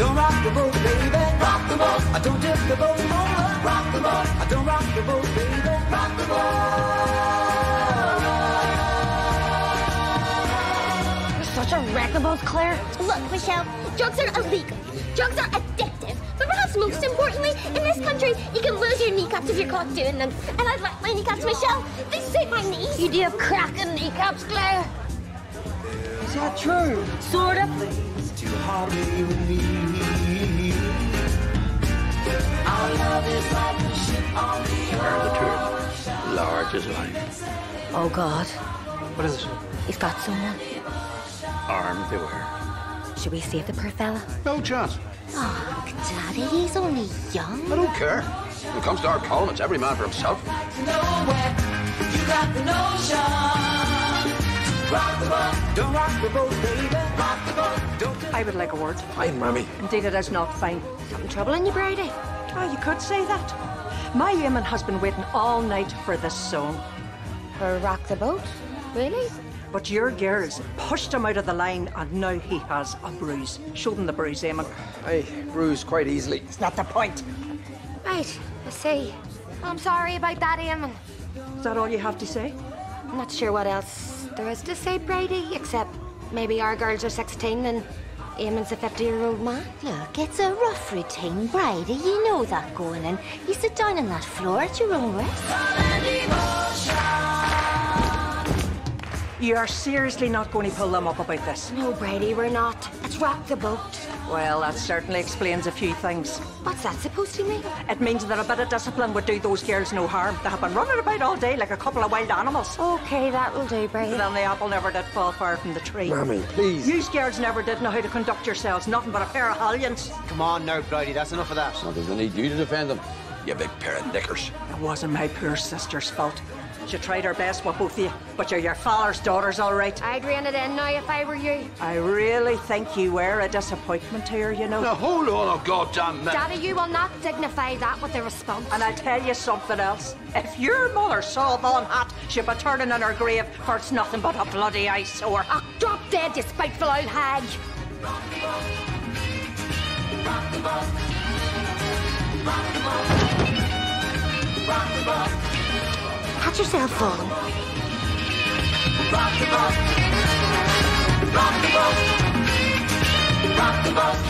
the boat, don't rock the boat, baby. Rock the boat, I don't tip the boat over. Rock the boat, I don't rock the boat, baby. Rock the boat. You're such a wreck the boat, Claire. Look, Michelle, drugs are illegal. Drugs are addictive. But perhaps most importantly, in this country, you can lose your kneecaps if you're caught doing them. And I'd like my kneecaps, Michelle. They suit my knees. You do have cracking kneecaps, Claire. Is that true? Sort of. Too hard with you and me. Our love is like a ship on the Tell the truth. Large as life. Oh, God. What is it? He's got someone. Armed they were. Should we save the poor fella? No chance. Oh, Daddy, he's only young. I don't care. When it comes to our column, it's every man for himself. nowhere. You got the notion. Rock the boat, don't rock the boat, baby. Rock the boat, don't. I would like a word. Hi, Mammy. Indeed, it is not fine. Something troubling you, Bridie? Oh, you could say that. My Eamon has been waiting all night for this song. For rock the boat? Really? But your girls pushed him out of the line and now he has a bruise. Show them the bruise, Eamon. I bruise quite easily. It's not the point. Right, I see. I'm sorry about that, Eamon. Is that all you have to say? I'm not sure what else there is to say, Bridie, except maybe our girls are 16 and Eamon's a 50 year old man. Look, it's a rough routine, Bridie. You know that going in. You sit down on that floor at your own risk. You are seriously not going to pull them up about this? No, Bridie, we're not. Let's rock the boat. Well, that certainly explains a few things. What's that supposed to mean? It means that a bit of discipline would do those girls no harm. They have been running about all day like a couple of wild animals. Okay, that'll do, Bridie. Then the apple never did fall far from the tree. Mammy, please. You girls never did know how to conduct yourselves. Nothing but a pair of hellions. Come on now, Bridie, that's enough of that. Not there's any need you to defend them. You big pair of knickers. It wasn't my poor sister's fault. She tried our best with both of you, but you're your father's daughters, all right. I'd rein it in now if I were you. I really think you were a disappointment here, you know. Now hold on a goddamn minute. Daddy, you will not dignify that with a response. And I'll tell you something else. If your mother saw Von Hat, she'd be turning in her grave, for it's nothing but a bloody eyesore. Ah, drop dead, you spiteful old hag catch yourself on. Rock the boat. Rock the boat. Rock the boat.